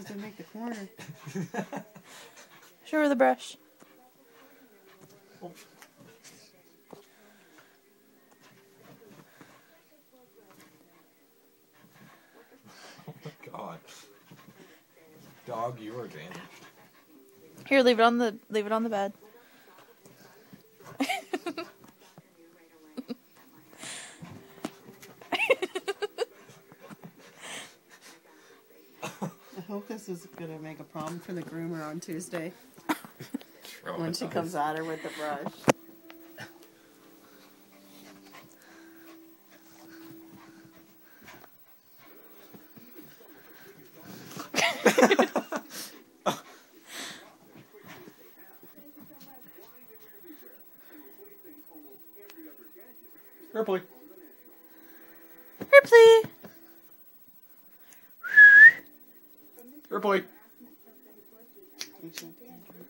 was gonna make the corner. Show her the brush. Oh my god. Dog, you are advantage. Here, leave it on the leave it on the bed. I hope this is gonna make a problem for the groomer on Tuesday when she comes at her with the brush. Ripley. Ripley. Aunt Andrew.